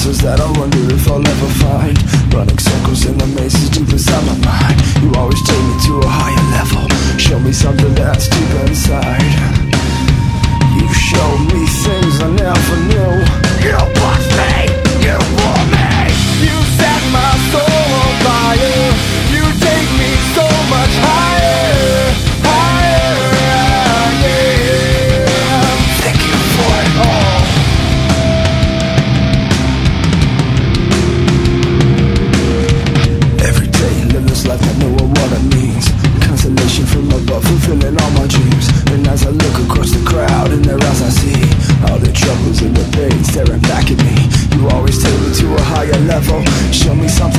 answers that I wonder if I'll ever find. Running circles in the mazes deep inside my mind. You always take me to a higher level. Show me something that's deep inside. I know what it means. Consolation from above, fulfilling all my dreams. And as I look across the crowd, in their eyes I see All the troubles and the pain staring back at me. You always take me to a higher level. Show me something